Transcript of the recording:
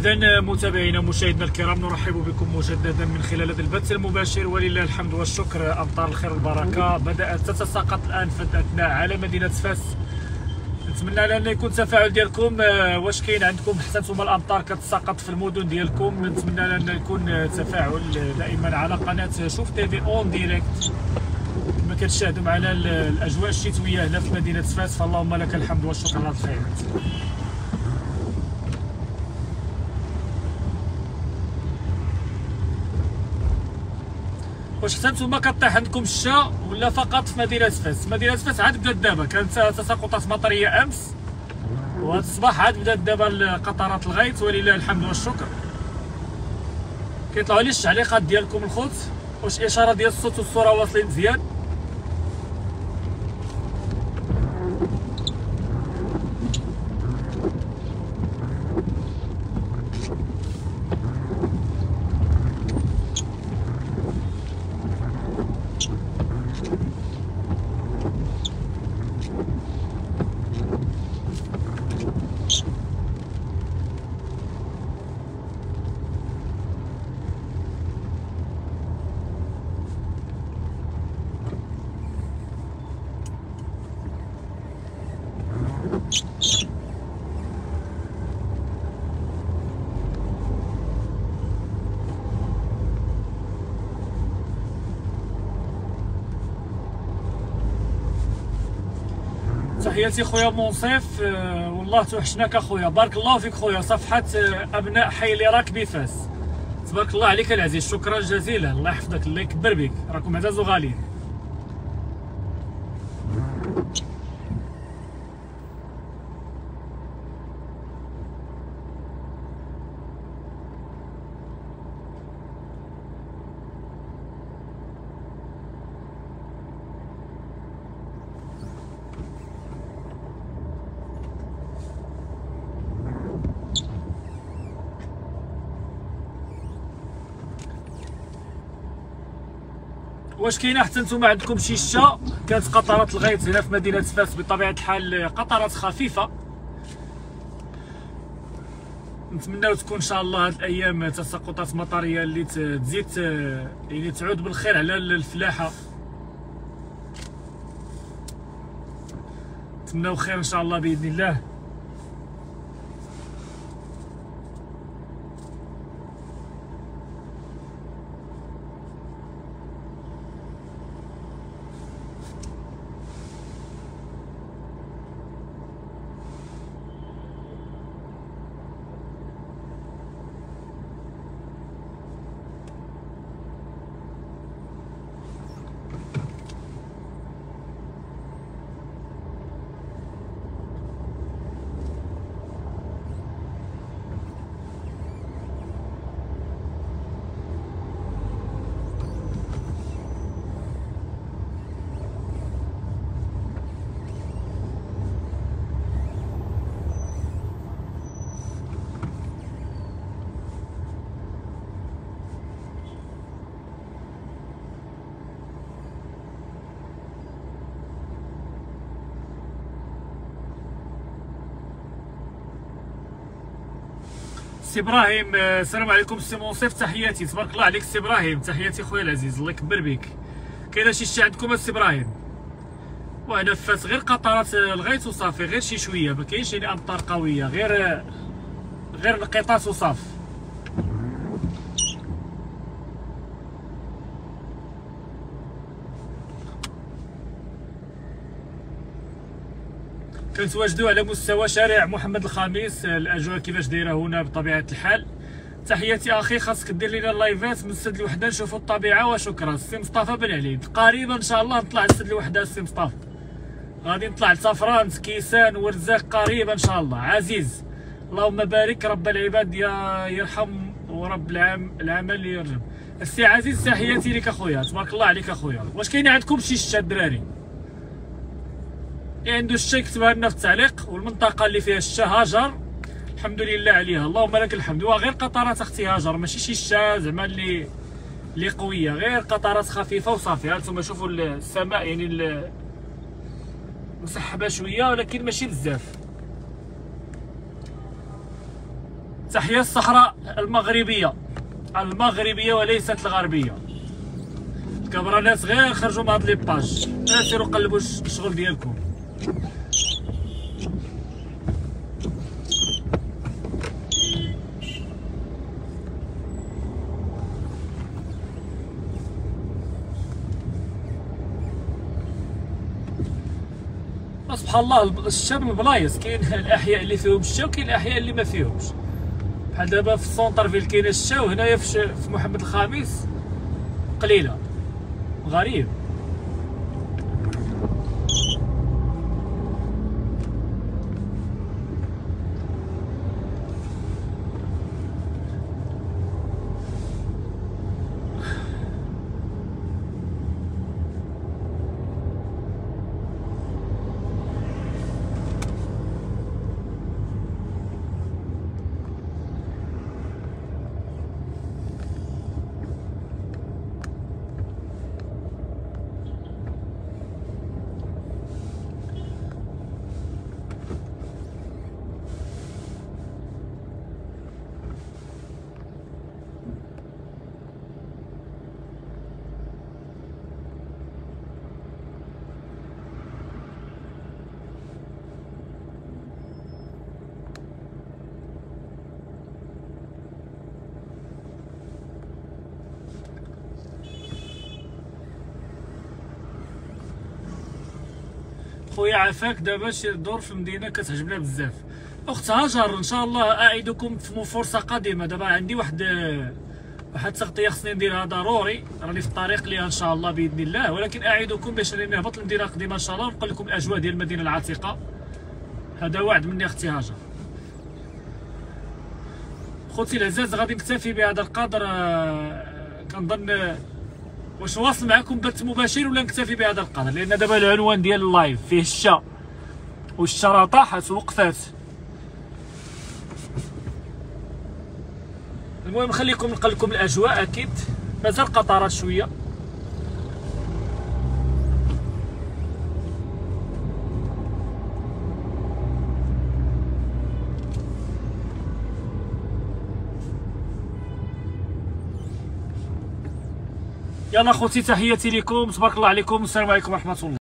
إذا متابعينا مشاهدينا الكرام نرحب بكم مجددا من خلال هذا البث المباشر. ولله الحمد والشكر أمطار الخير والبركة. بدأت تتساقط الآن فتاتنا على مدينة فاس. نتمنى ان يكون التفاعل ديالكم آه، واش كاين عندكم؟ حتى نتوما الأمطار كتساقط في المدن ديالكم. نتمنى ان يكون تفاعل دائما على قناة شوف تي في en direct. كما كتشاهدوا معنا الأجواء الشتوية هنا في مدينة فاس. فاللهم لك الحمد والشكر على الخيرات واش حتى نتوما كطيح عندكم الشتا ولا فقط في مدينة فاس؟ مدينة فاس عاد بدات دابا كانت تساقطات مطرية أمس. وهذا الصباح عاد بدات دابا قطرات الغيث ولله الحمد والشكر. كيطلعوا لي التعليقات ديالكم الخوت واش إشارة ديال الصوت والصورة واصلين مزيان. تحياتي خويا منصف آه، والله توحشناك اخويا بارك الله فيك خويا. صفحة آه، أبناء حي اللي راك بفاس. تبارك الله عليك العزيز. شكرا جزيلا. الله يحفظك. الله يكبر بك. راكم عزاز وغاليين. واش كاينة حتى نتوما عندكم شي شتا كانت قطرات الغيث هنا في مدينة فاس بطبيعة الحال قطرات خفيفة. نتمناو تكون إن شاء الله هاد الأيام تساقطات مطرية اللي تزيد يعني تعود بالخير على الفلاحة. نتمناو خير إن شاء الله بإذن الله. سي إبراهيم آه، السلام عليكم سي منصف تحياتي. تبارك الله عليك سي إبراهيم. تحياتي خويا العزيز الله يكبر بك. كاينة شي شتا عندكم سي إبراهيم؟ وهنا فات غير قطرات الغيث وصافي غير شي شوية. ما كاينش يعني أمطار قوية غير غير القطرات وصافي. كنتواجدوا على مستوى شارع محمد الخامس. الأجواء كيفاش دايرة هنا بطبيعة الحال. تحياتي أخي خاصك دير لنا اللايفات من سد الوحدة. نشوفوا الطبيعه وشكرا. السي مصطفى بن علي. قريبا إن شاء الله نطلع لسد الوحدة. السي مصطفى. غادي نطلع لتفرانس كيسان ورزاق قريبا إن شاء الله. عزيز اللهم بارك. رب العباد يا يرحم ورب العام العمل يرجم. السي عزيز تحياتي لك أخويا. تبارك الله عليك أخويا. واش كاين عندكم شي شتا الدراري اللي عنده الشتا يكتبها لنا في التعليق والمنطقة اللي فيها الشتا هاجر. الحمد لله عليها. اللهم لك الحمد. وغير قطرات أختي هاجر. ماشي شي شتا زعما اللي اللي قوية. غير قطرات خفيفة وصافي هانتوما شوفوا السماء يعني مسحبه شوية ولكن ماشي بزاف. تحية الصحراء المغربية. المغربية وليست الغربية. الكبرانات غير خرجوا من هاد les pages. سيروا قلبوا الشغل ديالكم. سبحان الله الشام البلايص كاين الأحياء اللي فيهم الشتا وكاين الأحياء اللي ما فيهمش. بحال دابا في ال centre ville كاين الشتا وهنايا في محمد الخامس قليلة غريب. خويا عافاك دابا شي دور في المدينة كتعجبنا بزاف. اخت هاجر إن شاء الله اعدكم في فرصه قادمة. دابا عندي واحد واحد التغطيه خصني نديرها ضروري. راني في الطريق ليها إن شاء الله بإذن الله. ولكن اعدكم باش راني نهبط للمدينة القديمة إن شاء الله. ونقول لكم الأجواء ديال المدينة العتيقة. هذا وعد مني أختي هاجر. خوتي العزاز غادي نكتفي بهذا القدر. آه، كنظن واش نواصل معكم بث مباشر ولا نكتفي بهذا القدر؟ لأن دابا العنوان ديال اللايف فيه الشا والشرا طاحت وقفات المهم خليكم نقل لكم الأجواء أكيد. مازال قطرات شوية. يلا خوتي تحياتي لكم تبارك الله عليكم. والسلام عليكم ورحمة الله.